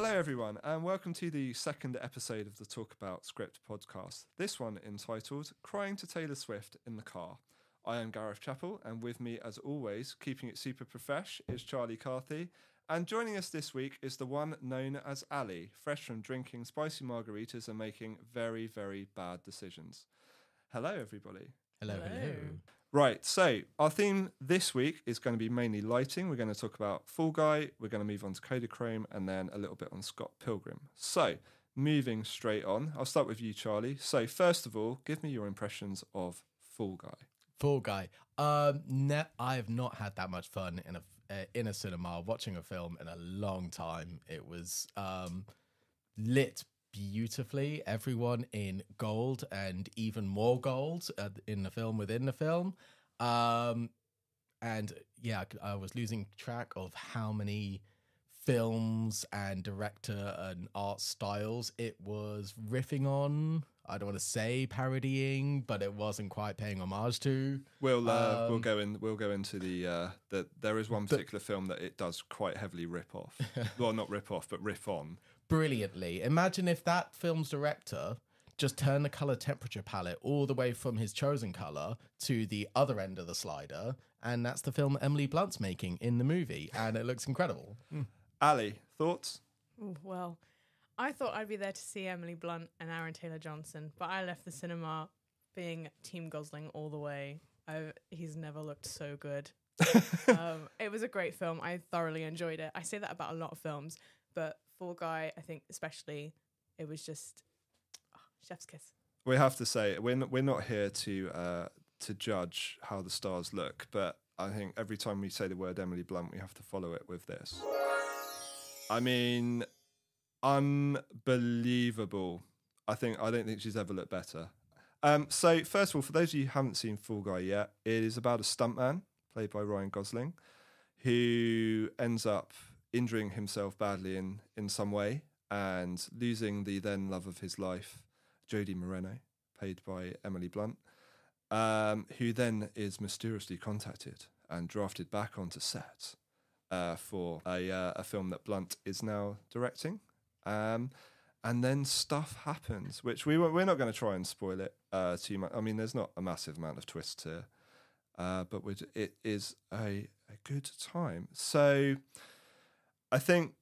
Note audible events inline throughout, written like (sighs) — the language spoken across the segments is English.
Hello, everyone, and welcome to the second episode of the Talk About Script podcast. This one entitled Crying to Taylor Swift in the Car. I am Gareth Chappell, and with me, as always, keeping it super profesh, is Charlie Carthy. And joining us this week is the one known as Ali, fresh from drinking spicy margaritas and making very, very bad decisions. Hello, everybody. Hello, hello. Hello. Right, so our theme this week is going to be mainly lighting. We're going to talk about Fall Guy, we're going to move on to Kodachrome, and then a little bit on Scott Pilgrim. So, moving straight on, I'll start with you, Charlie. So, first of all, give me your impressions of Fall Guy. Fall Guy. Um, ne- I have not had that much fun in a uh, in a cinema watching a film in a long time. It was um, lit beautifully. Everyone in gold and even more gold uh, in the film within the film. Um, and yeah, I was losing track of how many films and director and art styles it was riffing on. I don't want to say parodying, but it wasn't quite paying homage to. We'll uh, we'll Um, go in. We'll go into the uh, the. There is one particular film that it does quite heavily rip off. (laughs) well, not rip off, but riff on. Brilliantly. Imagine if that film's director just turned the color temperature palette all the way from his chosen color to the other end of the slider, and that's the film Emily Blunt's making in the movie, and it looks incredible. Ali, thoughts? Ooh, well, I thought I'd be there to see Emily Blunt and Aaron Taylor Johnson, but I left the cinema being Team Gosling all the way. I, he's never looked so good. (laughs) um, it was a great film. I thoroughly enjoyed it. I say that about a lot of films, but Fall Guy, I think especially, it was just ah, chef's kiss. We have to say we're not, we're not here to uh, to judge how the stars look, but I think every time we say the word Emily Blunt, we have to follow it with this. I mean, unbelievable. I think I don't think she's ever looked better. Um, so first of all, for those of you who haven't seen Fall Guy yet, it is about a stuntman played by Ryan Gosling who ends up injuring himself badly in in some way and losing the then love of his life, Jodie Moreno, played by Emily Blunt, um, who then is mysteriously contacted and drafted back onto set uh, for a uh, a film that Blunt is now directing. Um, and then stuff happens, which we we're not going to try and spoil it uh, too much. I mean, there's not a massive amount of twists here, uh, but it is a a good time. So, I think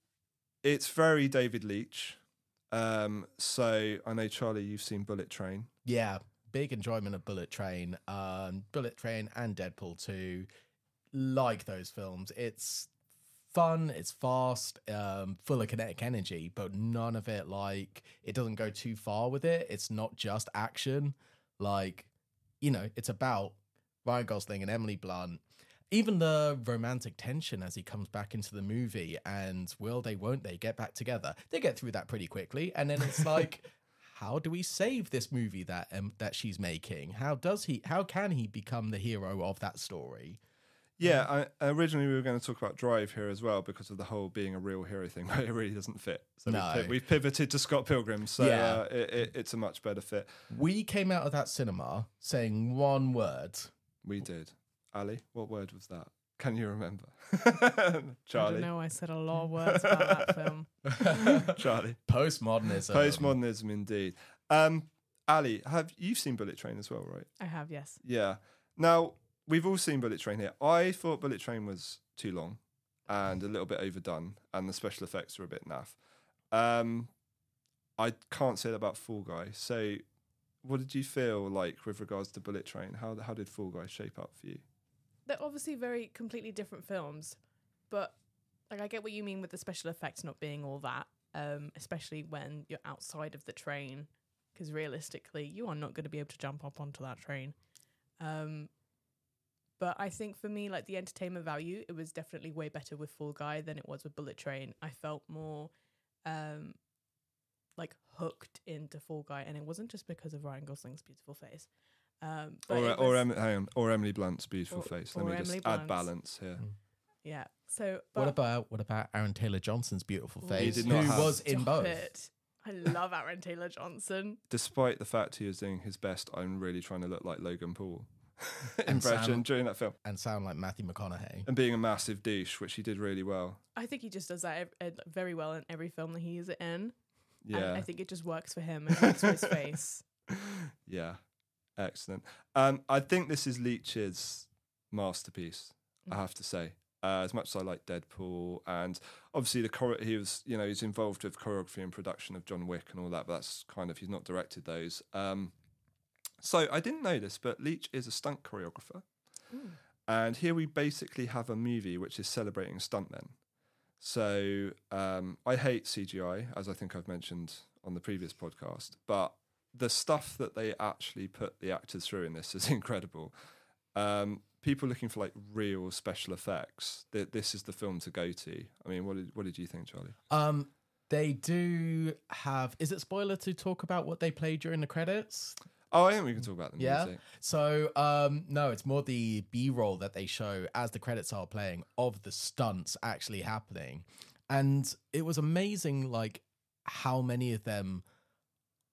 it's very David Leitch. Um, so I know Charlie, you've seen Bullet Train. Yeah, big enjoyment of Bullet Train, um, Bullet Train and Deadpool 2. Like those films. It's fun, it's fast, um, full of kinetic energy, but none of it like it doesn't go too far with it. It's not just action. Like, you know, it's about Ryan Gosling and Emily Blunt. Even the romantic tension as he comes back into the movie and will they, won't they get back together? They get through that pretty quickly. And then it's (laughs) like, how do we save this movie that um, that she's making? How does he? How can he become the hero of that story? Yeah, I, originally we were going to talk about Drive here as well because of the whole being a real hero thing, (laughs) but it really doesn't fit. So No. we've, we've pivoted to Scott Pilgrim, so Yeah. uh, it, it, it's a much better fit. We came out of that cinema saying one word. We did. Ali, what word was that? Can you remember? Charlie. (laughs) I don't know. I said a lot of words about that (laughs) film. Charlie. Postmodernism. Postmodernism, indeed. Um, Ali, have you've seen Bullet Train as well, right? I have, yes. Yeah. Now we've all seen Bullet Train here. I thought Bullet Train was too long and a little bit overdone, and the special effects were a bit naff. Um, I can't say that about Fall Guy. So, what did you feel like with regards to Bullet Train? How how did Fall Guy shape up for you? They're obviously very completely different films, but like I get what you mean with the special effects not being all that, um, especially when you're outside of the train, because realistically, you are not going to be able to jump up onto that train. Um, but I think for me, like the entertainment value, it was definitely way better with Fall Guy than it was with Bullet Train. I felt more, um, like hooked into Fall Guy, and it wasn't just because of Ryan Gosling's beautiful face. Um, but Or it or em- hang on, or Emily Blunt's beautiful Or- face. Let or me just Emily add balance here. yeah. So, but What about what about Aaron Taylor Johnson's beautiful face? Who have- was in both? it. I love Aaron Taylor Johnson. Despite the fact he was doing his best, I'm really trying to look like Logan Paul. (laughs) impression Sam- during that film, and sound like Matthew McConaughey. and being a massive douche, which he did really well. I think he just does that ev- ev- very well in every film that he is in. And Yeah, I think it just works for him and works for his (laughs) face. yeah, excellent. Um, I think this is Leitch's masterpiece. I Mm. have to say. Uh, as much as I like Deadpool, and obviously the chore- he was, you know, he's involved with choreography and production of John Wick and all that. But that's kind of he's not directed those. Um, so I didn't know this, but Leach is a stunt choreographer, Mm. and here we basically have a movie which is celebrating stuntmen. So um, I hate CGI, as I think I've mentioned on the previous podcast, but the stuff that they actually put the actors through in this is (laughs) incredible. Um, people looking for like real special effects, th- this is the film to go to. I mean, what did what did you think, Charlie? Um, they do have. Is it spoiler to talk about what they play during the credits? Oh, I think we can talk about the Yeah. music. So, um, no, it's more the B roll that they show as the credits are playing of the stunts actually happening, and it was amazing, like how many of them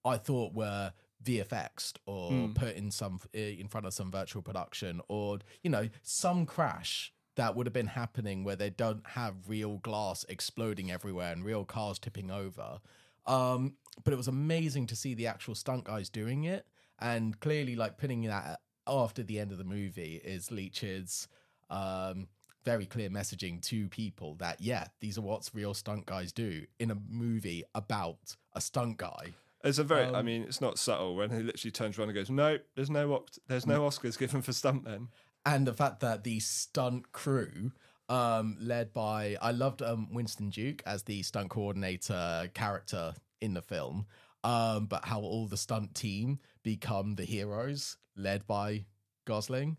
I thought were VFXed or Mm. put in some in front of some virtual production, or you know, some crash that would have been happening where they don't have real glass exploding everywhere and real cars tipping over. Um, but it was amazing to see the actual stunt guys doing it, and clearly, like putting that after the end of the movie is Leitch's um, very clear messaging to people that yeah, these are what's real stunt guys do in a movie about a stunt guy. It's a very, I Um, mean, it's not subtle when he literally turns around and goes, "No, there's no, Oct- there's no Oscars given for stuntmen." and the fact that the stunt crew um led by i loved um winston duke as the stunt coordinator character in the film um but how all the stunt team become the heroes led by gosling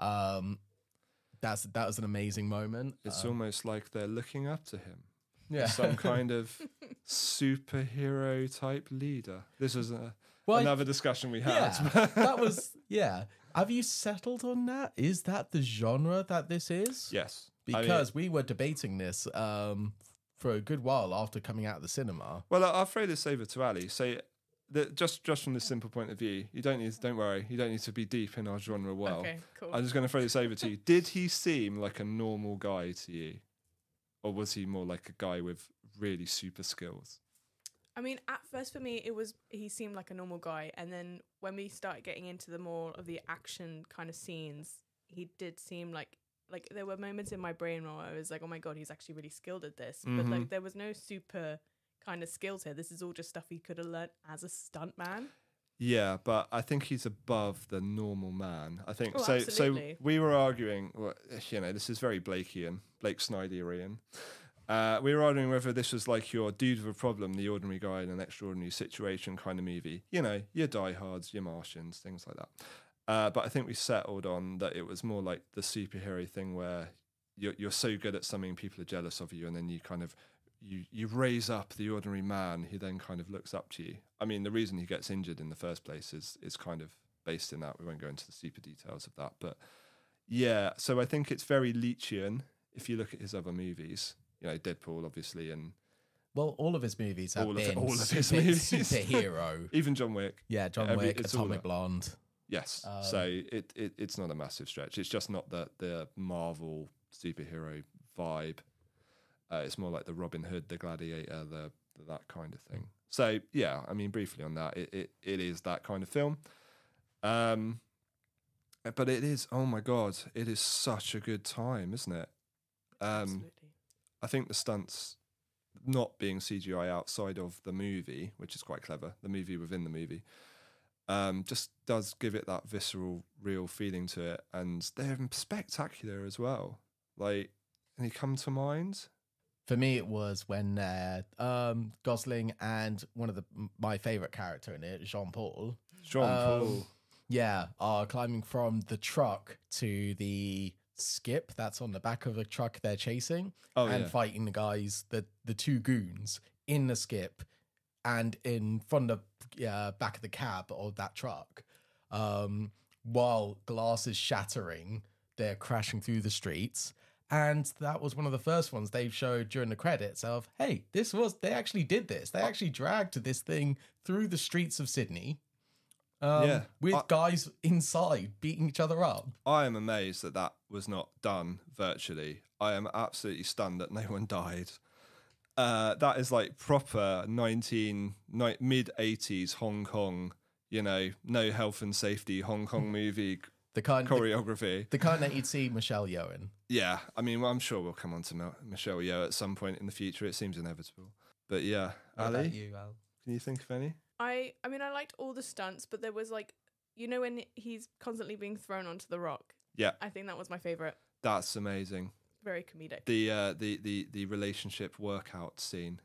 um that's that was an amazing moment It's Um, almost like they're looking up to him. Yeah some (laughs) kind of superhero type leader. This was a, Well, I- another discussion we had. yeah (laughs) that was yeah have you settled on that is that the genre that this is yes, I mean, because we were debating this um, for a good while after coming out of the cinema. well, I'll throw this over to Ali. So, that just just from this simple point of view, you don't need, don't worry, you don't need to be deep in our genre. Well, okay, cool. I'm just going to throw this over to you. Did he seem like a normal guy to you, or was he more like a guy with really super skills? I mean, at first for me, it was he seemed like a normal guy, and then when we started getting into the more of the action kind of scenes, he did seem like like there were moments in my brain where I was like, oh my god, he's actually really skilled at this. But Mhm. like there was no super kind of skills here. This is all just stuff he could have learnt as a stuntman. Yeah, but I think he's above the normal man. I think Oh, so. absolutely. So we were arguing. Well, you know, this is very Blakeian, Blake Snyderian. Uh, we were arguing whether this was like your dude with a problem, the ordinary guy in an extraordinary situation kind of movie. You know, your diehards, your Martians, things like that. Uh, but I think we settled on that it was more like the superhero thing where you're you're so good at something, people are jealous of you, and then you kind of you you raise up the ordinary man who then kind of looks up to you. I mean, the reason he gets injured in the first place is is kind of based in that. We won't go into the super details of that, but yeah. So I think it's very Leitchian if you look at his other movies. You know, Deadpool, obviously, and Well, all of his movies have All of been all of his super, movies. superhero. (laughs) even John Wick. yeah, John Every- Wick, Atomic. Blonde. Yes. Um, so it, it it's not a massive stretch. It's just not the the Marvel superhero vibe. Uh, it's more like the Robin Hood, the Gladiator, the, the that kind of thing. So yeah, I mean, briefly on that, it, it, it is that kind of film. Um, but it is. Oh my god, it is such a good time, isn't it? Um, Absolutely. I think the stunts not being CGI outside of the movie, which is quite clever, the movie within the movie, um, just does give it that visceral, real feeling to it. And they're spectacular as well. Like, any come to mind? For me, it was when uh, um, Gosling and one of the my favorite character in it, Jean Paul, Jean Um, Paul. yeah, are climbing from the truck to the skip that's on the back of the truck they're chasing. Oh, and yeah. fighting the guys, the the two goons in the skip, and in from the uh, back of the cab of that truck, um, while glass is shattering, they're crashing through the streets. And that was one of the first ones they've showed during the credits of, hey, this was they actually did this. They actually dragged this thing through the streets of Sydney. Um, Yeah. with I- guys inside beating each other up. I am amazed that that was not done virtually. I am absolutely stunned that no one died. Uh, that is like proper 19 mid 80s Hong Kong, you know, no health and safety Hong Kong (laughs) movie The kind, choreography. the kind that you'd see Michelle Yeoh in. Yeah, I mean, well, I'm sure we'll come on to Mel- Michelle Yeoh at some point in the future. It seems inevitable. But yeah, What Ali, you, Al? can you think of any? I I mean I liked all the stunts, but there was like you know when he's constantly being thrown onto the rock. Yeah. I think that was my favorite. That's amazing. Very comedic. The uh, the the the relationship workout scene.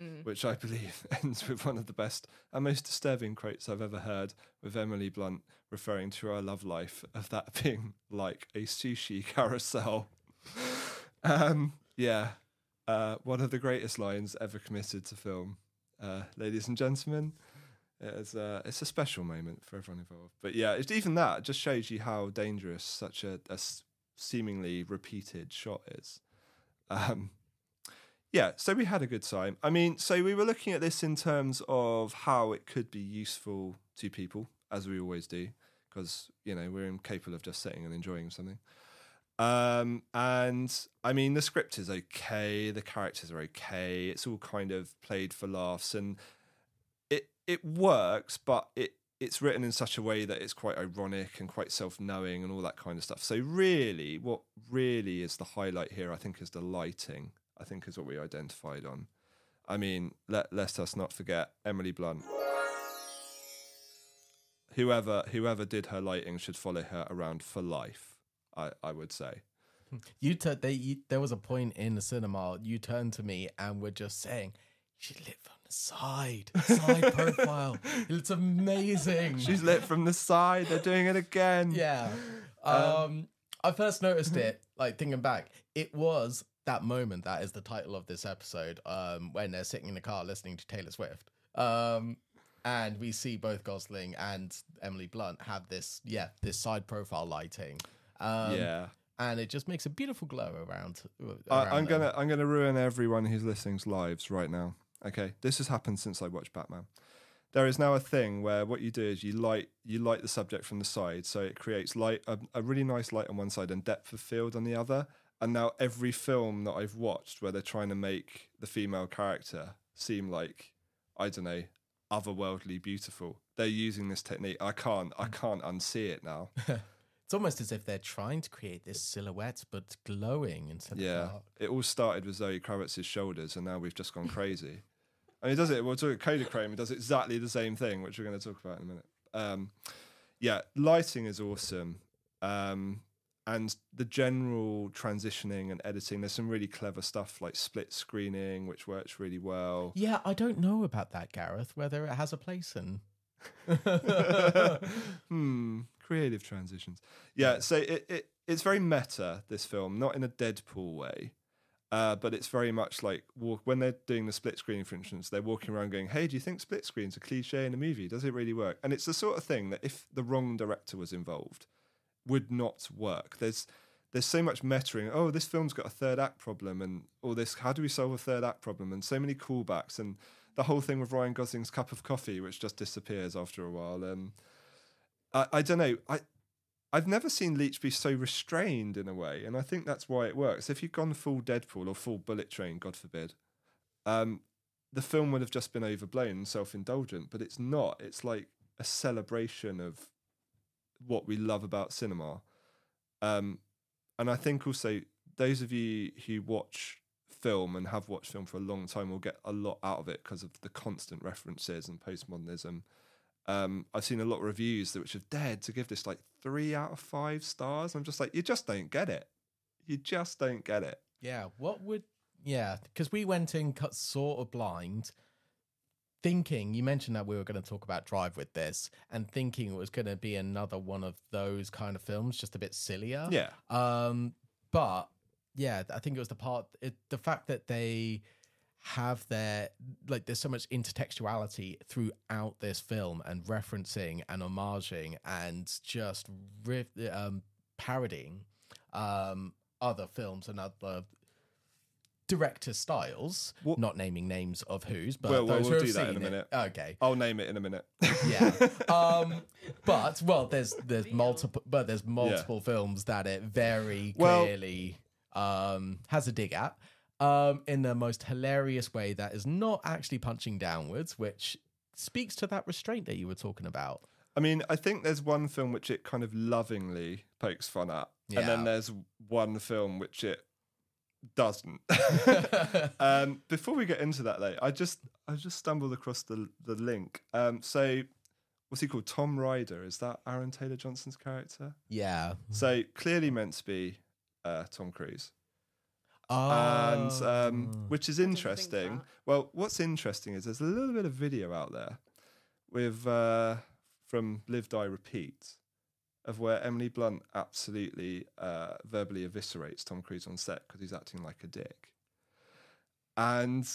Mm. which I believe (laughs) ends with one of the best and most disturbing quotes I've ever heard, with Emily Blunt referring to her love life of that (laughs) being like a sushi (laughs) carousel. um, yeah, uh, one of the greatest lines ever committed to film, uh, ladies and gentlemen. It's a, it's a special moment for everyone involved. But yeah, it's, even that just shows you how dangerous such a, seemingly repeated shot is. Um, yeah, so we had a good time. I mean, so we were looking at this in terms of how it could be useful to people, as we always do, because you know we're incapable of just sitting and enjoying something. Um, and I mean, the script is okay, the characters are okay. It's all kind of played for laughs, and it it works, but it it's written in such a way that it's quite ironic and quite self-knowing and all that kind of stuff. So really, what really is the highlight here, I think, is the lighting. I think is what we identified on. I mean, let let us not forget Emily Blunt. Whoever whoever did her lighting should follow her around for life. I, I would say. You tur- they you, there was a point in the cinema you turned to me and were just saying, "She lit from the side, side (laughs) profile. It's amazing." She's lit from the side. They're doing it again. yeah. Um, I first noticed it, like thinking back, it was that moment that is the title of this episode, um, when they're sitting in the car listening to Taylor Swift. Um, and we see both Gosling and Emily Blunt have this, yeah, this side profile lighting. Um, yeah. and it just makes a beautiful glow around. I, around I'm them. gonna I'm gonna ruin everyone who's listening's lives right now. Okay, this has happened since I watched Batman. There is now a thing where what you do is you light you light the subject from the side, so it creates light a, a really nice light on one side and depth of field on the other. And now every film that I've watched where they're trying to make the female character seem like I don't know otherworldly beautiful, they're using this technique. I can't I can't unsee it now. (laughs) It's almost as if they're trying to create this silhouette, but glowing instead Yeah, of dark. it all started with Zoe Kravitz's shoulders, and now we've just gone crazy. and he does it. We'll talk Kodachrome. He does exactly the same thing, which we're going to talk about in a minute. Um, yeah, lighting is awesome, um, and the general transitioning and editing. There's some really clever stuff like split screening, which works really well. Yeah, I don't know about that, Gareth. Whether it has a place in. (laughs) hmm, creative transitions. Yeah, so it, it it's very meta. This film, not in a Deadpool way, uh, but it's very much like walk, when they're doing the split screen, for instance, they're walking around going, "Hey, do you think split screen's a cliche in a movie? Does it really work?" And it's the sort of thing that if the wrong director was involved, would not work. There's there's so much metaing. Oh, this film's got a third act problem, and all this. How do we solve a third act problem? And so many callbacks, and the whole thing with Ryan Gosling's cup of coffee, which just disappears after a while. Um, I, I don't know. I I've never seen Leitch be so restrained in a way, and I think that's why it works. If you'd gone full Deadpool or full Bullet Train, God forbid, um, the film would have just been overblown and self-indulgent. But it's not. It's like a celebration of what we love about cinema. Um, and I think also those of you who watch film and have watched film for a long time will get a lot out of it because of the constant references and postmodernism. Um, I've seen a lot of reviews that which have dared to give this like three out of five stars. I'm just like, you just don't get it. You just don't get it. Yeah, what would yeah? Because we went in cut sort of blind, thinking you mentioned that we were going to talk about Drive with this, and thinking it was going to be another one of those kind of films, just a bit sillier. Yeah. Um, but yeah, I think it was the part, it, the fact that they have their like there's so much intertextuality throughout this film and referencing and homaging and just riff, um, parodying um, other films and other director styles, What- not naming names of whose, but Well, well, those we'll who do have that in seen a it- Okay, I'll name it in a minute. yeah. (laughs) Um, but well, there's there's multiple, but there's multiple films that it very Well- clearly um, has a dig at. Um, in the most hilarious way that is not actually punching downwards, which speaks to that restraint that you were talking about. I mean, I think there's one film which it kind of lovingly pokes fun at, and then there's one film which it doesn't. (laughs) um, before we get into that, though, I just I just stumbled across the the link. Um, so, what's he called? Tom Ryder. Is that Aaron Taylor Johnson's character? Yeah. So clearly meant to be uh, Tom Cruise, Oh. and um, which is interesting. Well, what's interesting is there's a little bit of video out there with uh, from Live Die Repeat of where Emily Blunt absolutely uh, verbally eviscerates Tom Cruise on set because he's acting like a dick, and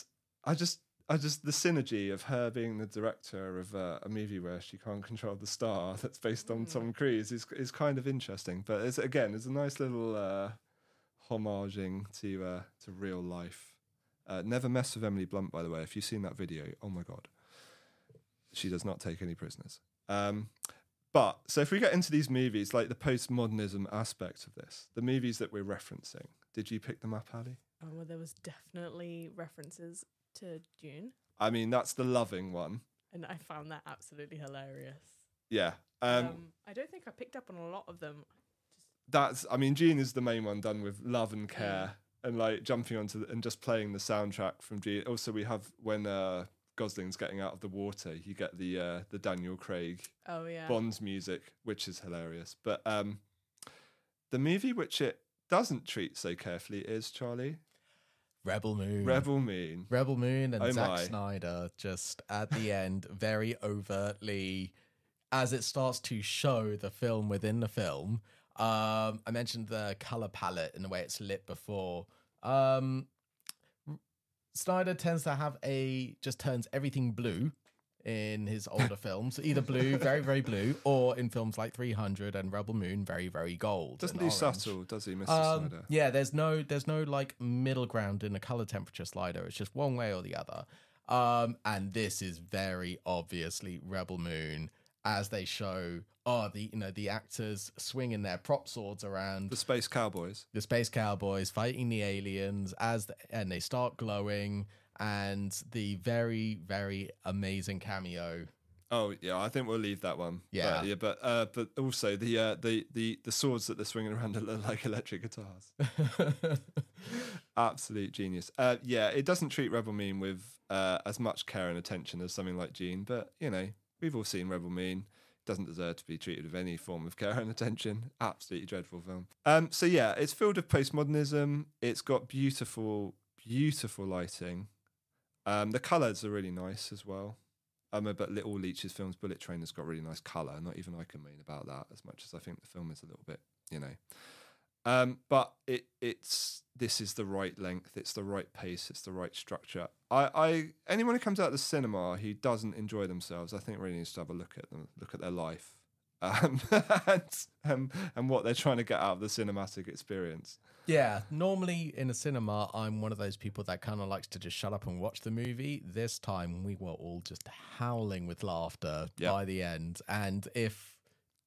I just. I just the synergy of her being the director of uh, a movie where she can't control the star (laughs) that's based on Tom Cruise is is kind of interesting. But it's again, it's a nice little uh, homaging to uh, to real life. Uh, never mess with Emily Blunt, by the way. If you've seen that video, oh my god, she does not take any prisoners. Um, but so if we get into these movies, like the postmodernism aspect of this, the movies that we're referencing, did you pick them up, Ali? Oh, well, there was definitely references to Dune, I mean, that's the loving one. and I found that absolutely hilarious. Yeah. Um, Um, I don't think I picked up on a lot of them. that's I mean Dune is the main one done with love and care and like jumping onto the, and just playing the soundtrack from Dune. Also we have when uh Gosling's getting out of the water, you get the uh the Daniel Craig Oh yeah, Bond's music, which is hilarious. But um the movie which it doesn't treat so carefully is Charlie Rebel Moon. Rebel Moon. Rebel Moon and Oh Zack my. Snyder just at the end very overtly as it starts to show the film within the film. Um, I mentioned the color palette and the way it's lit before. Um, Snyder tends to have a just turns everything blue in his (laughs) older films, either blue, very very blue, or in films like 300 and Rebel Moon, very very gold. Doesn't do orange. subtle, does he, Mr. Um, Snyder? yeah, there's no there's no like middle ground in a color temperature slider. It's just one way or the other. Um, and this is very obviously Rebel Moon as they show oh the you know the actors swinging their prop swords around The Space Cowboys. the space cowboys fighting the aliens as the, and they start glowing and the very very amazing cameo Oh yeah, I think we'll leave that one. Yeah. but, yeah, but uh, but also the uh, the the the swords that they're swinging around are (laughs) look like electric guitars. (laughs) Absolute genius. Uh, yeah, it doesn't treat Rebel Moon with uh, as much care and attention as something like Dune, but you know we've all seen Rebel Moon. Doesn't deserve to be treated with any form of care and attention. Absolutely dreadful film. Um, so yeah, it's filled with postmodernism. It's got beautiful, beautiful lighting. Um, the colours are really nice as well. Um, but Little Leitch's films, Bullet Train has got really nice colour. Not even I can mean about that as much as I think the film is a little bit, you know. Um, but it it's this is the right length, it's the right pace, it's the right structure. I, I anyone who comes out of the cinema who doesn't enjoy themselves, I think really needs to have a look at them, look at their life, (laughs) um, and, um, and what they're trying to get out of the cinematic experience. Yeah, normally in a cinema, I'm one of those people that kind of likes to just shut up and watch the movie. This time, we were all just howling with laughter Yeah. by the end. And if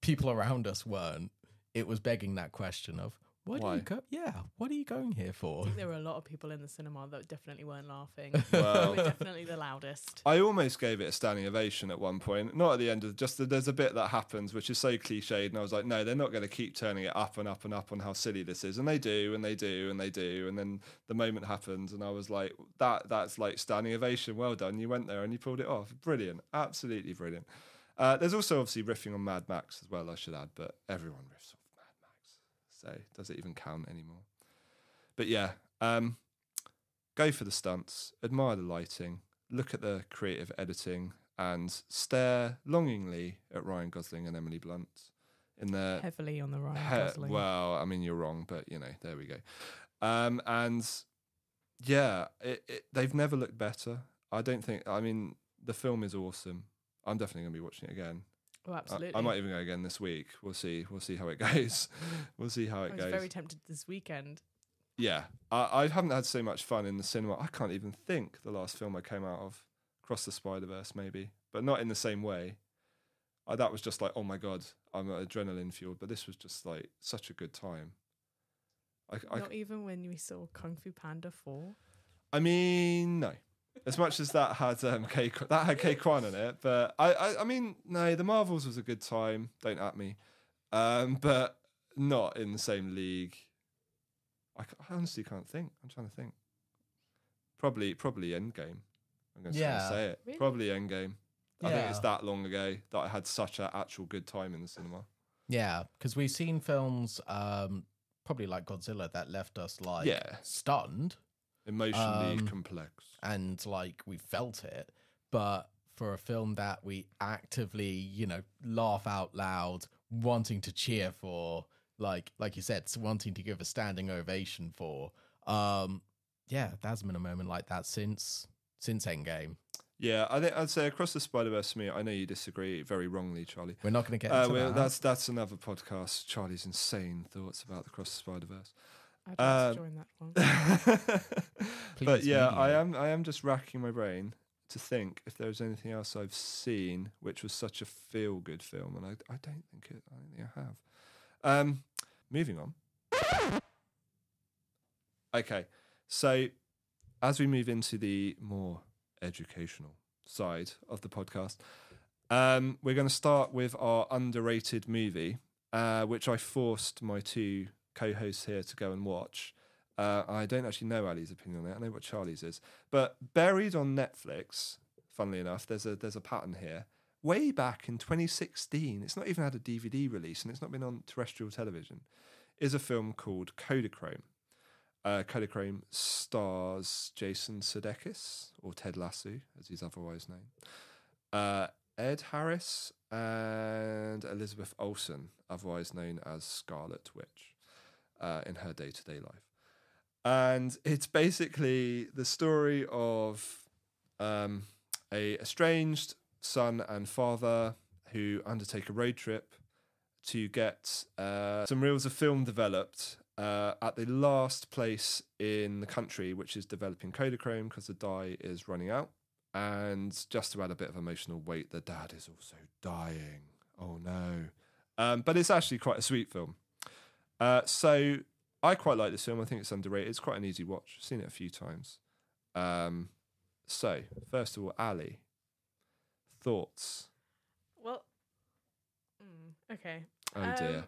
people around us weren't, it was begging that question of, what do Why? you go? Yeah, what are you going here for? I think there were a lot of people in the cinema that definitely weren't laughing. (laughs) Well- we were definitely the loudest. I almost gave it a standing ovation at one point. Not at the end of just that there's a bit that happens which is so cliched, and I was like, no, they're not going to keep turning it up and up and up on how silly this is, and they do, and they do, and they do, and then the moment happens, and I was like, that that's like standing ovation. Well done, you went there and you pulled it off. Brilliant, absolutely brilliant. Uh, there's also obviously riffing on Mad Max as well, I should add, but everyone riffs off Mad Max, so does it even count anymore? But yeah, um, go for the stunts, admire the lighting, look at the creative editing, and stare longingly at Ryan Gosling and Emily Blunt in their. Heavily on the Ryan he- Gosling. well, I mean, you're wrong, but you know, there we go. Um, and yeah, it, it, they've never looked better. I don't think. I mean, the film is awesome. I'm definitely going to be watching it again. Oh, absolutely. I, might even go again this week. We'll see. We'll see how it (laughs) goes. we'll see how it goes. I was goes. very tempted this weekend. yeah, I, I haven't had so much fun in the cinema. I can't even think the last film I came out of, Cross the Spider Verse, maybe, but not in the same way. I, that was just like, oh my god, I'm adrenaline fueled. But this was just like such a good time. I, I, Not even when we saw Kung Fu Panda 4. I mean, no. As much as that had um, K that had Ke Quan in it, but I, I I mean, no, the Marvels was a good time. Don't at me, um, but not in the same league. I, I honestly can't think. I'm trying to think. Probably, probably Endgame. I'm going to Yeah. say it. Really? Probably Endgame. I think it's that long ago that I had such an actual good time in the cinema. Yeah, because we've seen films, um, probably like Godzilla, that left us like Yeah. stunned Emotionally Um, complex. and like we felt it. But for a film that we actively, you know, laugh out loud, wanting to cheer for, like like you said, wanting to give a standing ovation for, um, yeah, there's been a moment like that since since Endgame. Yeah, I think I'd say across the Spider Verse. Me, I know you disagree very wrongly, Charlie. We're not going to get Uh, that. that's that's another podcast. Charlie's insane thoughts about the Cross the Spider Verse. I'd like Um, to join that one. (laughs) but yeah, I am I am just racking my brain to think if there was anything else I've seen which was such a feel good film, and I I don't think it I don't think I have. Um, moving on. Okay, so as we move into the more educational side of the podcast, um, we're going to start with our underrated movie, uh, which I forced my two co-hosts here to go and watch. Uh, I don't actually know Ali's opinion on it. I know what Charlie's is, but buried on Netflix. Funnily enough, there's a there's a pattern here. Way back in 2016, it's not even had a DVD release, and it's not been on terrestrial television. Is a film called Kodachrome. Uh, Kodachrome stars Jason Sudeikis or Ted Lasso, as he's otherwise known. Uh, Ed Harris and Elizabeth Olsen, otherwise known as Scarlet Witch, uh, in her day to day life. And it's basically the story of um, a estranged son and father who undertake a road trip to get uh, some reels of film developed uh, at the last place in the country which is developing Kodachrome because the dye is running out. And just to add a bit of emotional weight, the dad is also dying. Oh no. Um, but it's actually quite a sweet film. Uh, so I quite like this film. I think it's underrated. It's quite an easy watch. I've seen it a few times. Um, so, first of all, Ali, thoughts? well, mm, okay. Oh Um, dear.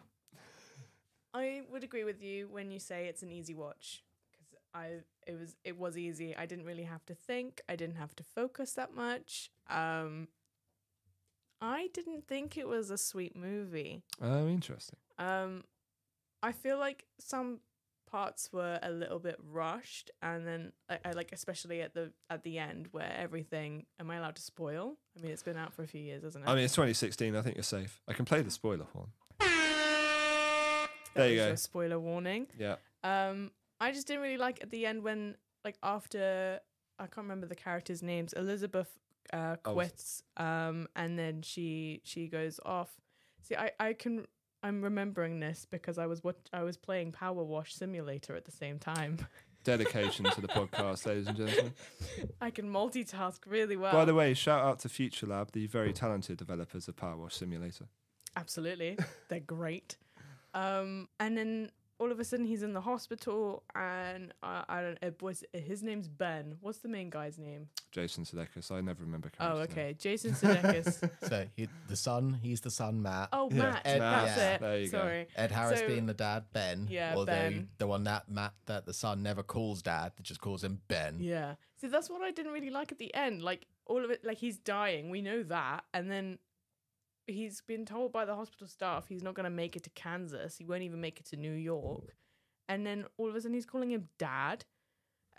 I would agree with you when you say it's an easy watch because I it was it was easy. I didn't really have to think. I didn't have to focus that much. Um, I didn't think it was a sweet movie. Oh, interesting. Um, I feel like some parts were a little bit rushed, and then I, I like especially at the at the end where everything. Am I allowed to spoil? I mean, it's been out for a few years, hasn't it? I mean, it's 2016. I think you're safe. I can play the spoiler horn. That there you go. spoiler warning. Yeah. Um, I just didn't really like at the end when, like, after I can't remember the characters' names. Elizabeth uh, Oh. quits, um, and then she she goes off. See, I I can I'm remembering this because I was what I was playing Power Wash Simulator at the same time. (laughs) Dedication to the podcast, ladies and gentlemen. I can multitask really well. By the way, shout out to FuturLab, the very talented developers of Power Wash Simulator. Absolutely. They're great. Um, and then all of a sudden he's in the hospital and uh, I don't it was his name's Ben. What's the main guy's name? Jason Sudeikis. I never remember. Oh, character's name. okay. Jason (laughs) Sudeikis. so he, the son, he's the son, Matt. oh, Yeah. Matt. Ed- that's yeah, it. there you go. Sorry. Ed Harris So- being the dad, Ben. Yeah, Although Ben. the one that Matt that the son never calls dad, that just calls him Ben. Yeah. See, that's what I didn't really like at the end. Like all of it like he's dying. We know that. And then he's been told by the hospital staff he's not going to make it to Kansas. He won't even make it to New York. And then all of a sudden he's calling him dad.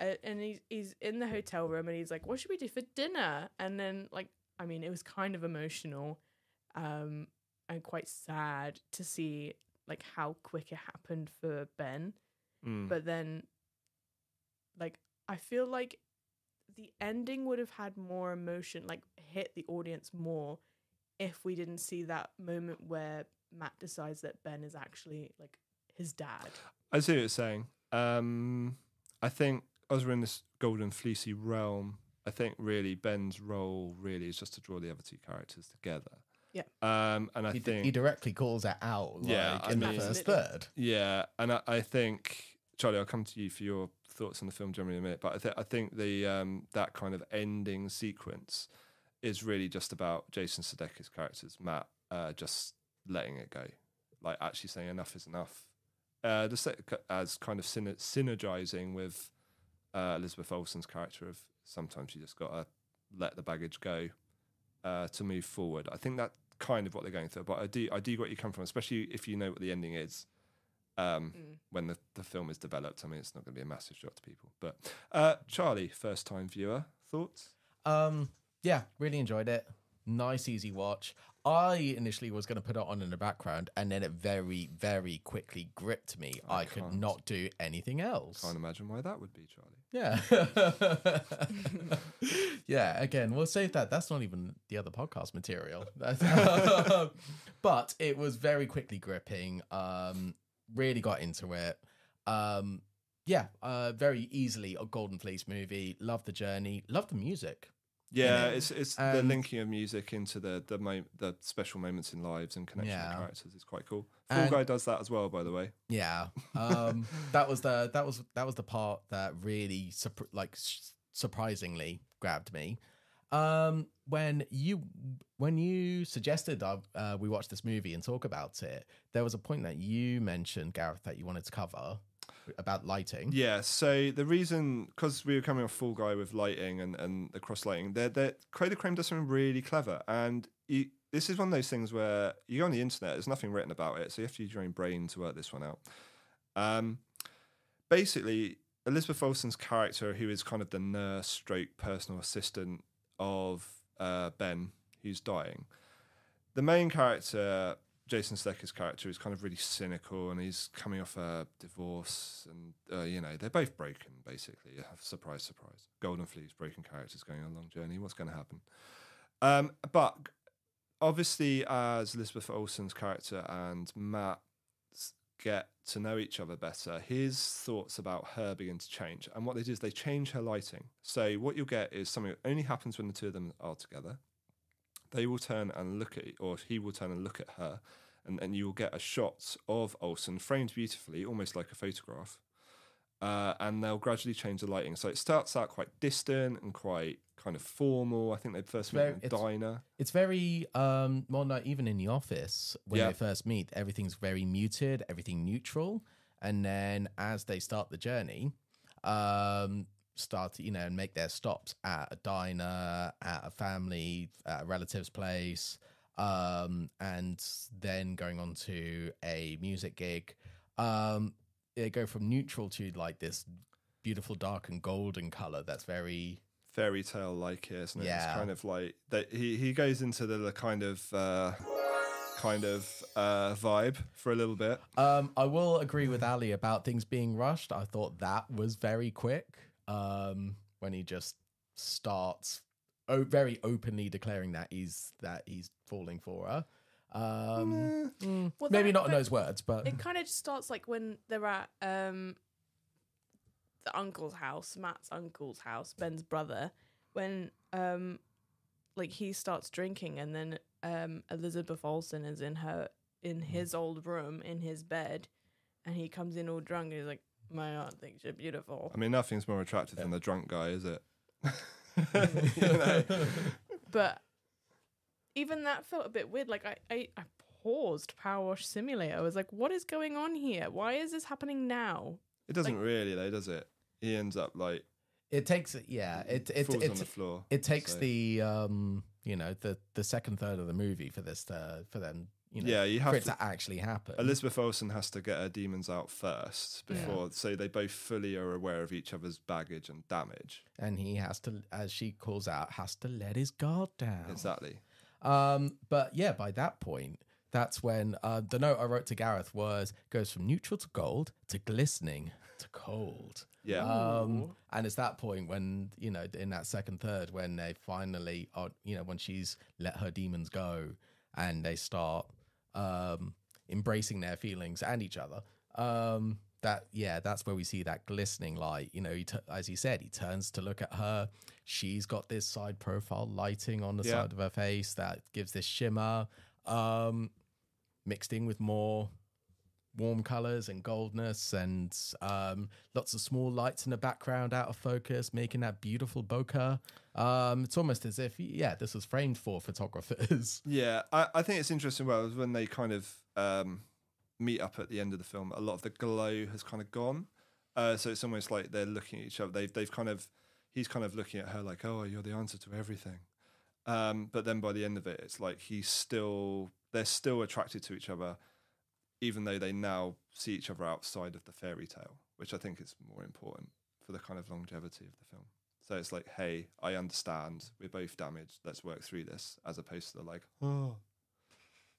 Uh, and he's he's in the hotel room and he's like, "What should we do for dinner?" And then like, I mean, it was kind of emotional, um, and quite sad to see like how quick it happened for Ben Mm. but then like i feel like the ending would have had more emotion like hit the audience more if we didn't see that moment where matt decides that ben is actually like his dad I see what you're saying. Um, I think as we're in this golden fleecy realm, I think really Ben's role really is just to draw the other two characters together. Yeah. Um, and I He, think he directly calls it out. Like, Yeah, I in mean- the first Absolutely. third. Yeah, and I, I think Charlie, I'll come to you for your thoughts on the film generally in a minute. But I think I think the um, that kind of ending sequence is really just about Jason Sudeikis' character's Matt uh, just letting it go, like actually saying enough is enough. Uh, just as kind of syner- synergizing with uh, Elizabeth Olsen's character of sometimes you just gotta let the baggage go uh, to move forward. I think that's kind of what they're going through. But I do I do get where you come from, especially if you know what the ending is. Um, Mm. when the, the film is developed, I mean, it's not going to be a massive shock to people. But uh, Charlie, first time viewer, thoughts? Um, yeah, really enjoyed it. Nice, easy watch. I initially was going to put it on in the background, and then it very, very quickly gripped me. I I, could can't. not do anything else. Can't imagine why that would be, Charlie. Yeah. (laughs) yeah, again, we'll save that. That's not even the other podcast material. (laughs) But it was very quickly gripping. Um, really got into it. Um, yeah, uh, very easily a Golden Fleece movie. Love the journey. Love the music. Yeah, it's it's the linking of music into the the mo- the special moments in lives and connection Yeah. with characters is quite cool. Fall And- Guy does that as well, by the way. Yeah, um, (laughs) that was the that was that was the part that really like surprisingly grabbed me. Um, when you when you suggested uh, uh, we watch this movie and talk about it, there was a point that you mentioned, Gareth, that you wanted to cover about lighting. Yeah, so the reason because we were coming off Fall Guy with lighting and, and the cross lighting, they're, they're, Kodachrome does something really clever, and you, this is one of those things where you go on the internet, there's nothing written about it, so you have to use your own brain to work this one out. Um, basically, Elizabeth Olsen's character, who is kind of the nurse, stroke personal assistant of uh, Ben, who's dying, the main character Jason Sudeikis' character is kind of really cynical, and he's coming off a divorce, and uh, you know they're both broken. Basically, surprise, surprise. Golden Fleece, broken characters going on a long journey. What's going to happen? Um, but obviously, as Elizabeth Olsen's character and Matt get to know each other better, his thoughts about her begin to change. And what they do is they change her lighting. So what you'll get is something that only happens when the two of them are together they will turn and look at, or he will turn and look at her, and, and you will get a shot of Olsen framed beautifully, almost like a photograph. Uh, and they'll gradually change the lighting. So it starts out quite distant and quite kind of formal. I think they first meet in a it's- diner. It's very um well not even in the office when Yeah. they first meet, everything's very muted, everything neutral. And then as they start the journey, um start you know and make their stops at a diner, at a family, at a relative's place, um, and then going on to a music gig. Um they go from neutral to like this beautiful dark and golden color that's very Fairy tale like, isn't it? It's Yeah. kind of like that. He he goes into the, the kind of uh, kind of uh, vibe for a little bit. Um, I will agree with Ali about things being rushed. I thought that was very quick. Um, when he just starts o- very openly declaring that he's that he's falling for her. Um, mm, Well, maybe that- not in those words, but It kind of just starts like when they're at um the uncle's house, Matt's uncle's house, Ben's brother, when um like he starts drinking and then um Elizabeth Olsen is in her in his old room in his bed and he comes in all drunk and he's like, My aunt thinks you're beautiful. I mean, nothing's more attractive than the drunk guy, is it? (laughs) You know? But even that felt a bit weird. Like I, I, I paused Power Wash Simulator. I was like, what is going on here? Why is this happening now? It doesn't really, though, does it? He ends up like it takes yeah, it it falls it, on the floor. it takes so- the um you know the the second third of the movie for this to for them you know yeah, you for have it to. to actually happen. Elizabeth Olsen has to get her demons out first Yeah. before, so they both fully are aware of each other's baggage and damage. and he has to, as she calls out, has to let his guard down. Exactly. Um, but yeah, by that point, that's when uh, the note I wrote to Gareth was goes from neutral to gold to glistening to cold. Yeah. Um, and it's that point when you know in that second third when they finally are you know when she's let her demons go and they start um, embracing their feelings and each other. Um, that yeah, that's where we see that glistening light. You know, he t- as he said, he turns to look at her. She's got this side profile lighting on the Yeah. side of her face that gives this shimmer, um, mixed in with more warm colors and goldness and um, lots of small lights in the background out of focus, making that beautiful bokeh. Um, it's almost as if, yeah, this was framed for photographers. (laughs) Yeah, I, I think it's interesting. Well, when they kind of um, meet up at the end of the film, a lot of the glow has kind of gone. Uh, so it's almost like they're looking at each other. They've they've kind of he's kind of looking at her like, oh, you're the answer to everything. Um, but then by the end of it, it's like he's still they're still attracted to each other, even though they now see each other outside of the fairy tale, which I think is more important for the kind of longevity of the film. So it's like, hey, I understand. We're both damaged. Let's work through this, as opposed to the like, oh,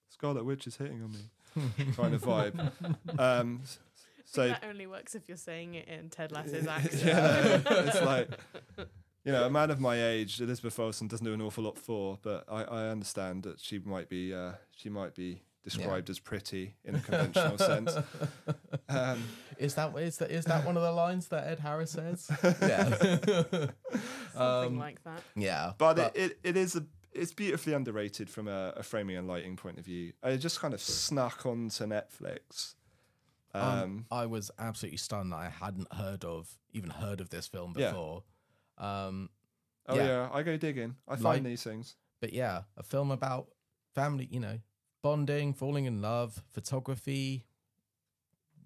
Scarlet Witch is hitting on me (laughs) kind of vibe. Um, (laughs) so that only works if you're saying it in Ted Lasso's (laughs) accent. yeah, it's like you know, a man of my age, Elizabeth Olsen doesn't do an awful lot for, but I, I understand that she might be uh, she might be described as pretty in a conventional sense. (laughs) Um, Is that is that is that one of the lines that Ed Harris says? (laughs) yeah, (laughs) Something Um, like that. yeah. but it, it, it is a it's beautifully underrated from a, a framing and lighting point of view. It just kind of snuck onto Netflix. Um, Um, I was absolutely stunned that I hadn't heard of even heard of this film Yeah. before. Um, oh yeah. yeah. I go digging. I Like- find these things. but yeah, a film about family, you know, bonding, falling in love, photography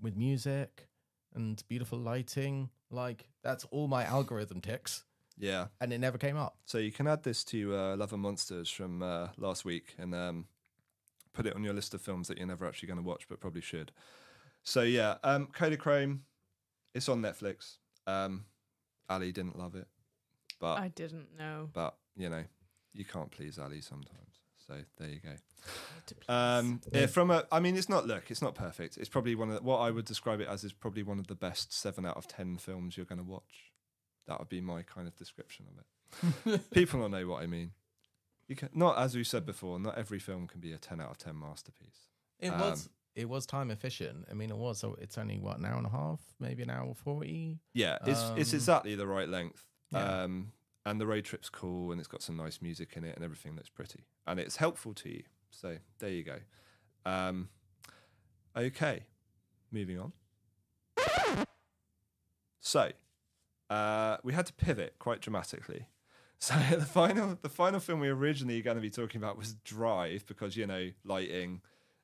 with music and beautiful lighting. Like that's all my algorithm ticks, Yeah. and it never came up. So you can add this to uh, Love and Monsters from uh, last week and um, put it on your list of films that you're never actually going to watch, but probably should. So yeah, um, Kodachrome, it's on Netflix. Um, Ali didn't love it, but I didn't know. but you know, you can't please Ali sometimes. So there you go. Um, yeah, from a, I mean, it's not. Look, it's not perfect. It's probably one of the, what I would describe it as is probably one of the best seven out of ten films you're going to watch. That would be my kind of description of it. (laughs) People don't know what I mean. You can not, as we said before, not every film can be a ten out of ten masterpiece. It Um, was it was time efficient. I mean, it was. So it's only what an hour and a half, maybe an hour forty. Yeah, it's it's Um, exactly the right length. yeah. Um, and the road trip's cool, and it's got some nice music in it, and everything looks pretty, and it's helpful to you. So there you go. Um, okay, moving on. So uh, we had to pivot quite dramatically. (laughs) So the final the final film we were originally going to be talking about was Drive because you know lighting,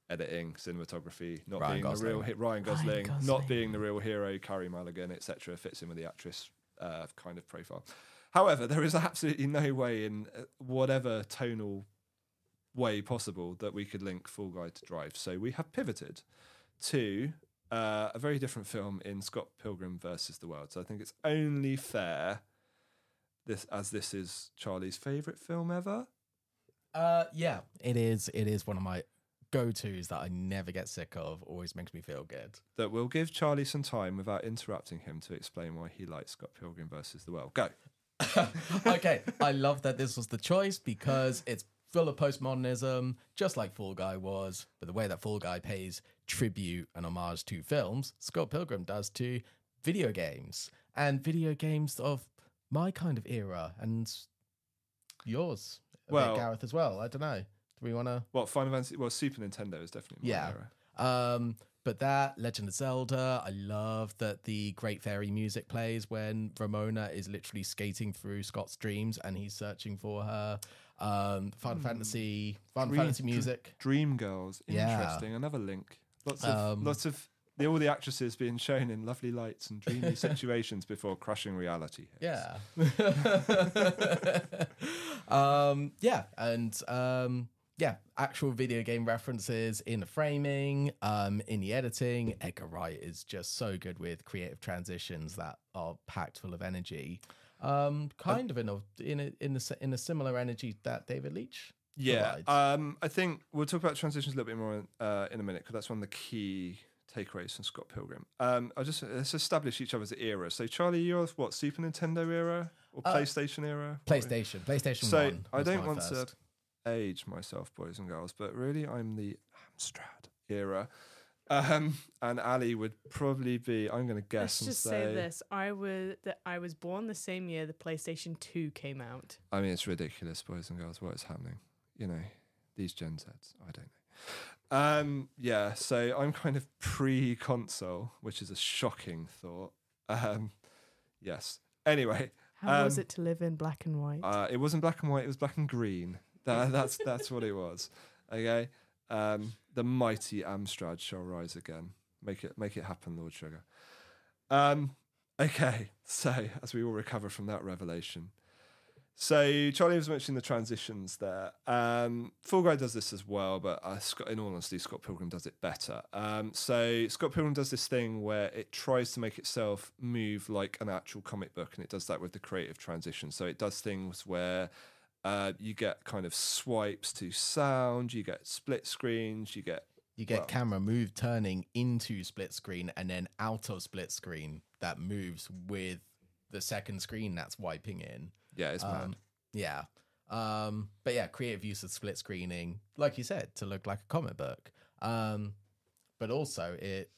editing, cinematography, not Ryan being the real hit Ryan Gosling, Gosling. not being the real hero, Carey Mulligan, etc. Fits in with the actress uh, kind of profile. However, there is absolutely no way in uh, whatever tonal way possible that we could link Fall Guy to Drive. So we have pivoted to uh, a very different film in Scott Pilgrim versus the World. So I think it's only fair this as this is Charlie's favorite film ever. Uh, yeah, it is. It is one of my go tos that I never get sick of. Always makes me feel good. That will give Charlie some time without interrupting him to explain why he likes Scott Pilgrim versus the World. Go. (laughs) okay, I love that this was the choice because it's full of postmodernism, just like Fall Guy was. But the way that Fall Guy pays tribute and homage to films, Scott Pilgrim does to video games and video games of my kind of era and yours, Well- Gareth, as well. I don't know. Do we want to? What Final Fantasy? Well, Super Nintendo is definitely my Yeah. era. Um, but that Legend of Zelda, I love that the Great Fairy music plays when Ramona is literally skating through Scott's dreams and he's searching for her. Um, Final Fantasy, Final Dream- Fantasy music. Dream Girls, Yeah. interesting. Another link. Lots of Um, lots of the, all the actresses being shown in lovely lights and dreamy (laughs) situations before crushing reality. hits. Yeah. (laughs) um, yeah, and um, yeah, actual video game references in the framing, um, in the editing. Edgar Wright is just so good with creative transitions that are packed full of energy. Um, kind of in a in a in a, in a similar energy that David Leitch. Yeah, um, I think we'll talk about transitions a little bit more uh, in a minute because that's one of the key takeaways from Scott Pilgrim. Um, I'll just let's establish each other's era. So, Charlie, you're what Super Nintendo era or Uh, PlayStation era? PlayStation, PlayStation So One. I don't want first. to age myself, boys and girls, but really I'm the Amstrad era. Um, and Ali would probably be. I'm going to guess Let's just say. say this: I was that I was born the same year the PlayStation Two came out. I mean, it's ridiculous, boys and girls. What is happening? You know, these Gen Zs. I don't know. Um, yeah. So I'm kind of pre-console, which is a shocking thought. Um, yes. Anyway, How was Um, it to live in black and white? Uh, it wasn't black and white. It was black and green. That, that's that's what it was. Okay. Um, the mighty Amstrad shall rise again. Make it make it happen, Lord Sugar. Um, okay. So as we all recover from that revelation, so Charlie was mentioning the transitions there. Um, Fall does this as well, but uh, Scott, in all honesty, Scott Pilgrim does it better. Um, so Scott Pilgrim does this thing where it tries to make itself move like an actual comic book, and it does that with the creative transition. So it does things where uh, you get kind of swipes to sound, you get split screens, you get You get Well- camera move turning into split screen and then out of split screen that moves with the second screen that's wiping in. yeah, it's mad. Um, yeah. Um, but yeah, creative use of split screening, like you said, to look like a comic book. Um, but also it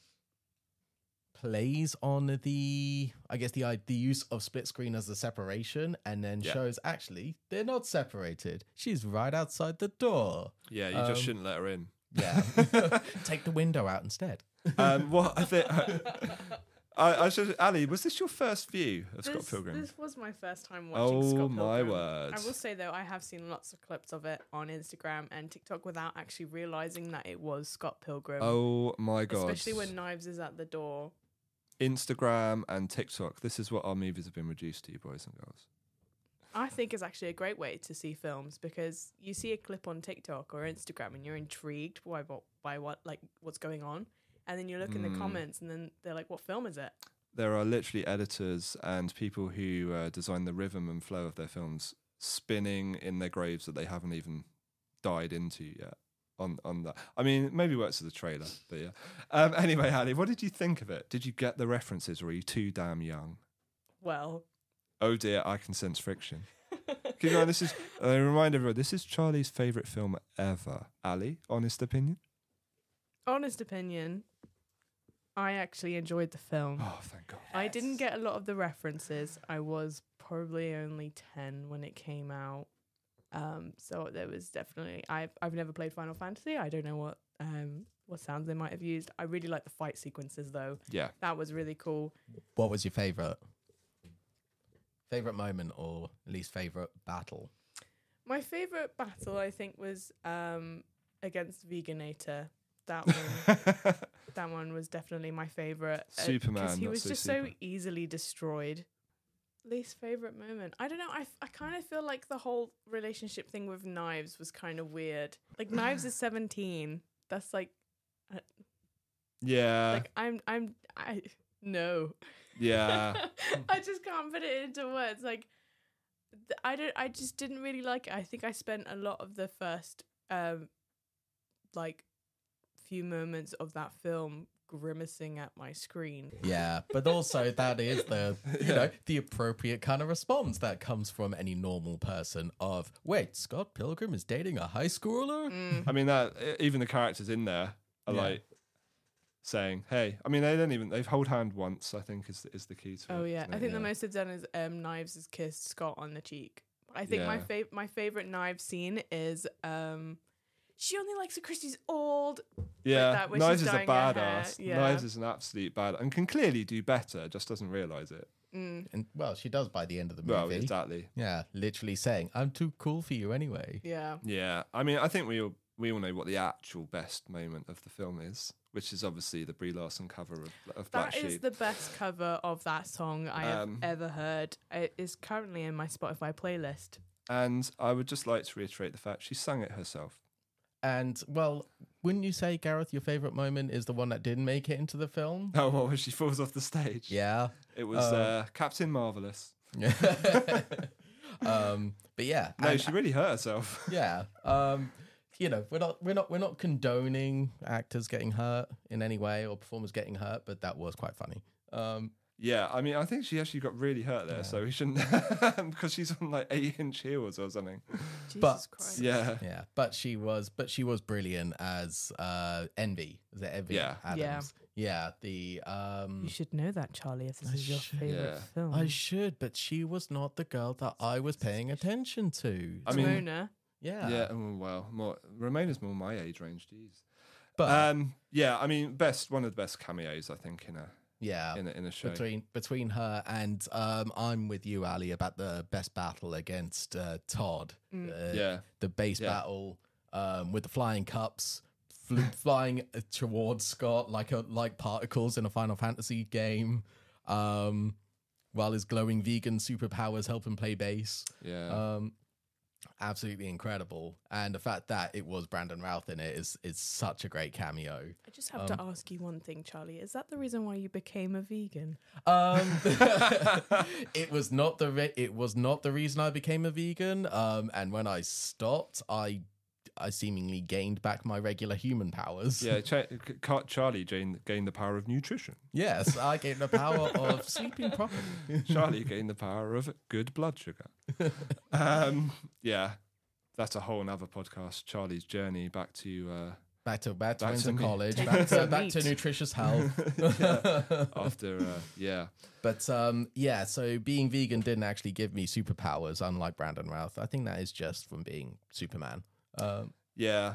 plays on the, I guess the the use of split screen as a separation, and then Yeah. shows actually they're not separated. She's right outside the door. Yeah, you just um, shouldn't let her in. Yeah, (laughs) (laughs) take the window out instead. Um, what I think. (laughs) I, I should, Ali, was this your first view of Scott Pilgrim? this was my first time watching oh Scott Pilgrim. Oh my Pilgrim. word! I will say though, I have seen lots of clips of it on Instagram and TikTok without actually realizing that it was Scott Pilgrim. Oh my god! Especially when Knives is at the door. Instagram and TikTok. This is what our movies have been reduced to, boys and girls. I think is actually a great way to see films because you see a clip on TikTok or Instagram and you're intrigued by what by what like what's going on, and then you look in the Mm. comments and then they're like, "What film is it?" There are literally editors and people who uh, design the rhythm and flow of their films spinning in their graves that they haven't even died into yet. On on that, I mean, maybe works as a trailer, but yeah. Um, (laughs) anyway, Ali, what did you think of it? Did you get the references, or were you too damn young? Well, Oh dear, I can sense friction. Keep going. This is. I (laughs) remind everyone, this is Charlie's favorite film ever. Ali, honest opinion. honest opinion, I actually enjoyed the film. Oh, thank God. I didn't get a lot of the references. I was probably only 10 when it came out. Um, so there was definitely I've I've never played Final Fantasy. I don't know what um what sounds they might have used. I really like the fight sequences though. Yeah. That was really cool. What was your favorite? Favorite moment or least favorite battle? My favorite battle I think was um against Veganator. That one (laughs) that one was definitely my favorite. uh, 'cause Superman, he was just super. so easily destroyed. Least favorite moment. I don't know. i, I kind of feel like the whole relationship thing with Knives was kind of weird. Like Knives is (sighs) seventeen. That's like yeah. like I'm I'm I no. yeah. (laughs) I just can't put it into words. Like th- I don't. I just didn't really like it. I think I spent a lot of the first um like few moments of that film grimacing at my screen. Yeah, but also that is the (laughs) you know the appropriate kind of response that comes from any normal person of wait Scott Pilgrim is dating a high schooler. Mm. I mean that even the characters in there are Yeah. like saying, "Hey." I mean, they don't even they've hold hand once. I think is is the key to. It. Oh it, yeah, I it? think the most they've done is um, Knives has kissed Scott on the cheek. I think my Yeah. fav- my favorite Knives scene is um, she only likes a Christie's old. Yeah, that when Knives she's is a dyeing badass. yeah. Knives is an absolute bad and can clearly do better, just doesn't realize it. Mm, And well, she does by the end of the movie. Well, movie. exactly. yeah, literally saying I'm too cool for you anyway. yeah, Yeah, I mean, I think we all we all know what the actual best moment of the film is, which is obviously the Brie Larson cover of, of Black that is the best cover of that song I have Um, ever heard. It is currently in my Spotify playlist. And I would just like to reiterate the fact she sang it herself. And well, wouldn't you say Gareth, your favorite moment is the one that didn't make it into the film? (laughs) Oh, what when she falls off the stage? Yeah. it was Uh, uh, Captain Marvelous. (laughs) um, but yeah, (laughs) No, and- she really hurt herself. yeah. Um, you know, we're not we're not we're not condoning actors getting hurt in any way or performers getting hurt, but that was quite funny. Um, Yeah, I mean, I think she actually got really hurt there, so we shouldn't (laughs) because she's on like eight inch heels or something. Jesus But- Christ. Yeah, Yeah, but she was, but she was brilliant as uh, Envy. Is it Envy? Yeah. Adams. Yeah. The um, You should know that, Charlie, if this I is your should. favorite Yeah. film. I should, but she was not the girl that I was paying attention to. I mean- Ramona. yeah, yeah. oh, well, more Ramona's more my age range. Jeez. but Um, yeah, I mean, best one of the best cameos I think in a yeah, in a, in a show. between between her and um, I'm with you, Ali, about the best battle against uh, Todd. Mm. Uh, Yeah, the base Yeah. battle um, with the flying cups. fl- (laughs) Flying towards Scott like a like particles in a Final Fantasy game, um, while his glowing vegan superpowers help him play bass. yeah. Um, absolutely incredible, and the fact that it was Brandon Routh in it is is such a great cameo. I just have to ask you one thing, Charlie. Is that the reason why you became a vegan? Um, (laughs) (laughs) it was not the re- it was not the reason I became a vegan. Um, and when I stopped, I I seemingly gained back my regular human powers. yeah, (laughs) Cha- Charlie gained, gained the power of nutrition. Yes, I gained the power (laughs) of sleeping properly. (laughs) Charlie gained the power of good blood sugar. um, yeah, that's a whole nother podcast. Charlie's journey back to uh, Back to back to Back to College, back to back to nutritious health. after uh, yeah, But um, yeah, so being vegan didn't actually give me superpowers, unlike Brandon Routh. I think that is just from being Superman. Um, yeah.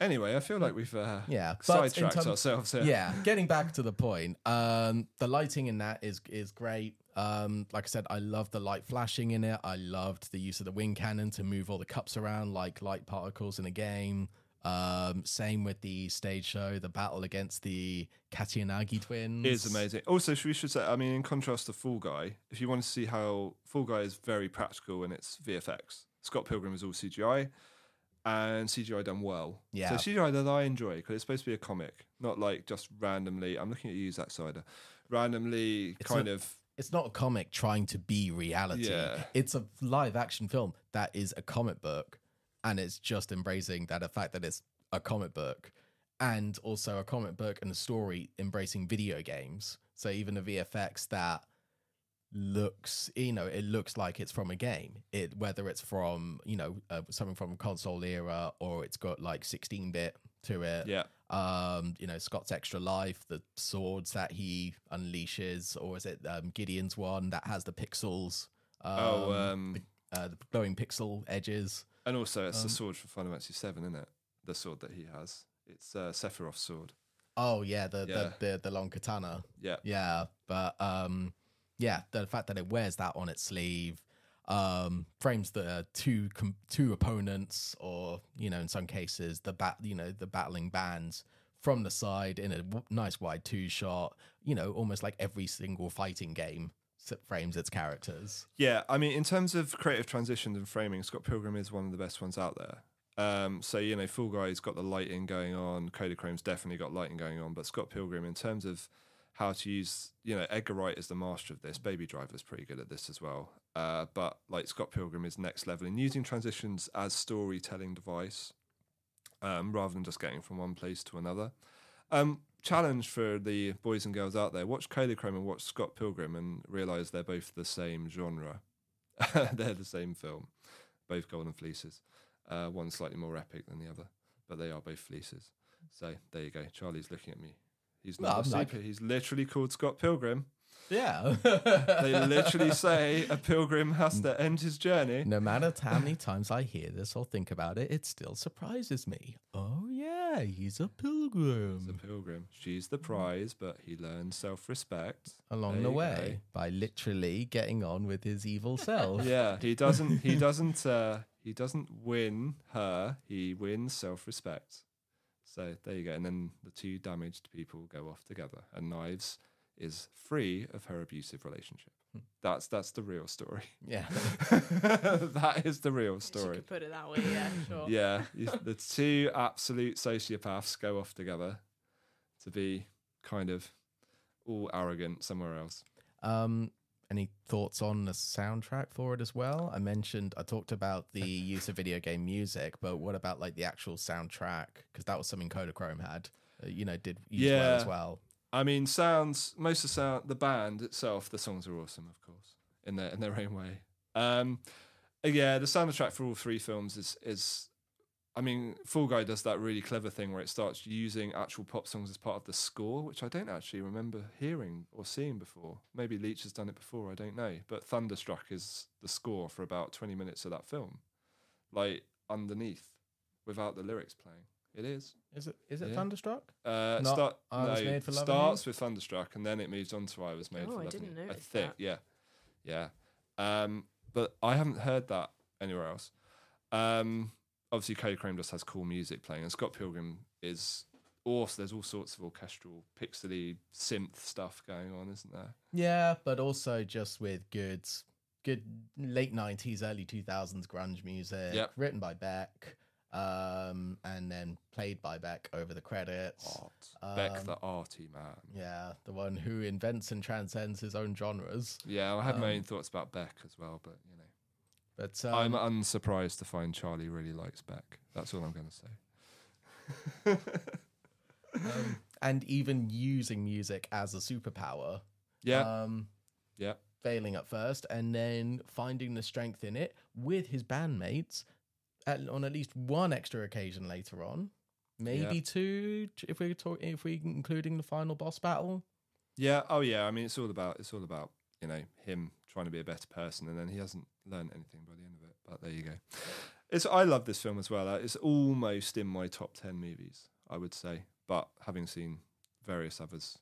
Anyway, I feel like we've uh, yeah, sidetracked terms- ourselves here. yeah getting back to the point um the lighting in that is is great um like i said i love the light flashing in it i loved the use of the wing cannon to move all the cups around like light particles in a game um same with the stage show the battle against the Katayanagi twins It is amazing. Also, should we should say, I mean, in contrast to Fall Guy, if you want to see how Fall Guy is very practical in its VFX, Scott Pilgrim is all CGI and CGI done well. Yeah. So CGI that I enjoy because it's supposed to be a comic, not like just randomly. I'm looking at you, Zack Snyder. Randomly, It's kind a- of. it's not a comic trying to be reality Yeah. it's a live action film that is a comic book and it's just embracing that the fact that it's a comic book and also a comic book and a story embracing video games so even the vfx that looks you know it looks like it's from a game it whether it's from you know uh, something from console era or it's got like 16 bit to it Yeah. um you know scott's extra life the swords that he unleashes or is it um gideon's one that has the pixels um, oh, um, uh, the glowing pixel edges and also it's um, the sword from Final Fantasy Seven, isn't it? The sword that he has. It's uh, Sephiroth's sword. oh yeah the, Yeah. The, the the long katana Yeah. yeah but um yeah the fact that it wears that on its sleeve um frames the two com- two opponents or you know in some cases the bat you know the battling bands from the side in a w- nice wide two shot you know almost like every single fighting game frames its characters Yeah, I mean, in terms of creative transitions and framing, Scott Pilgrim is one of the best ones out there. Um, so you know, Fall Guy's got the lighting going on. Kodachrome's definitely got lighting going on, but Scott Pilgrim, in terms of how to use, you know, Edgar Wright is the master of this. Baby Driver is pretty good at this as well. Uh, but like Scott Pilgrim is next level in using transitions as storytelling device, um, rather than just getting from one place to another. Um, challenge for the boys and girls out there: watch Kodachrome and watch Scott Pilgrim, and realize they're both the same genre. (laughs) they're the same film, both Golden Fleeces. Uh, one slightly more epic than the other, but they are both fleeces. So there you go. Charlie's looking at me. He's Well, not a I'm like- He's literally called Scott Pilgrim. yeah They literally say a pilgrim has to end his journey. no matter how many times i hear this or think about it it still surprises me oh yeah he's a pilgrim He's a pilgrim. She's the prize, but he learns self-respect along There the way by literally getting on with his evil self. (laughs) Yeah, he doesn't. He doesn't. Uh, he doesn't win her. He wins self-respect. So there you go. And then the two damaged people go off together, and Knives is free of her abusive relationship. That's that's the real story. (laughs) Yeah. (laughs) that is the real You story. could put it that way, yeah, (laughs) sure. Yeah, you- the two absolute sociopaths go off together to be kind of all arrogant somewhere else. Um, any thoughts on the soundtrack for it as well? I mentioned I talked about the (laughs) use of video game music, but what about like the actual soundtrack? Because that was something Kodachrome had. Uh, you know, did use well as well. I mean, sounds most of the sound, the band itself, the songs are awesome, of course, in their in their own way. Um, yeah, the soundtrack for all three films is is. I mean, Fall Guy does that really clever thing where it starts using actual pop songs as part of the score, which I don't actually remember hearing or seeing before. Maybe Leitch has done it before, I don't know. But Thunderstruck is the score for about 20 minutes of that film, like underneath, without the lyrics playing. It is. Is it is it Yeah. Thunderstruck? Uh, Not start, I Was no, Made for Loving starts with Thunderstruck and then it moves on to I Was Made Oh, for I Loving didn't You. I think, that. yeah, yeah. Um, but I haven't heard that anywhere else. Um, obviously, Kodachrome just has cool music playing, and Scott Pilgrim is also there's all sorts of orchestral, pixely synth stuff going on, isn't there? Yeah, but also just with good, good late nineties, early two thousands grunge music, Yep. written by Beck, um, and then played by Beck over the credits. Art. Beck Um, the arty man. Yeah, the one who invents and transcends his own genres. Yeah, I have my um, own thoughts about Beck as well, but you know, But I'm um, unsurprised to find Charlie really likes Beck. That's all I'm going to say. (laughs) um, and even using music as a superpower. yeah, Um, yeah. failing at first and then finding the strength in it with his bandmates at, on at least one extra occasion later on. Maybe Yeah. two if we talk if we including the final boss battle. Yeah. Oh, yeah. I mean, it's all about it's all about you know him trying to be a better person, and then he hasn't learned anything by the end of it. But there you go. It's I love this film as well. Uh, It's almost in my top ten movies, I would say. But having seen various others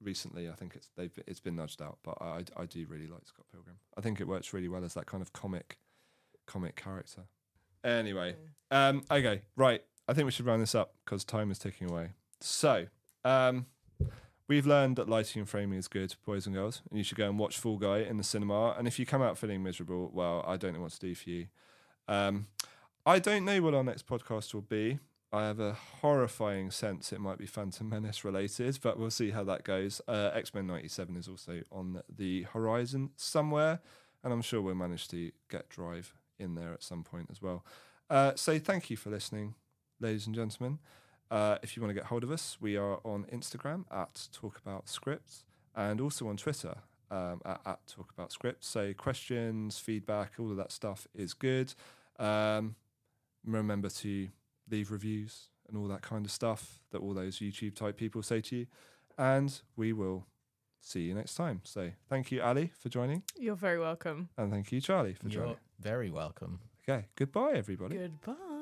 recently, I think it's they've it's been nudged out. But I I do really like Scott Pilgrim. I think it works really well as that kind of comic comic character. Anyway, um, okay, right. I think we should round this up because time is ticking away. So, um, we've learned that lighting and framing is good, boys and girls, and you should go and watch Fall Guy in the cinema. And if you come out feeling miserable, well, I don't know what to do for you. Um, I don't know what our next podcast will be. I have a horrifying sense it might be Phantom Menace related, but we'll see how that goes. Uh, X Men 97 is also on the horizon somewhere, and I'm sure we'll manage to get Drive in there at some point as well. Uh, so thank you for listening, ladies and gentlemen. Uh, if you want to get hold of us, we are on Instagram at Talk About Scripts and also on Twitter um, at, at Talk About Scripts. So questions, feedback, all of that stuff is good. Um, remember to leave reviews and all that kind of stuff that all those YouTube type people say to you. And we will see you next time. So thank you, Ali, for joining. You're very welcome. And thank you, Charlie, for You're joining. very welcome. Okay, goodbye, everybody. Goodbye.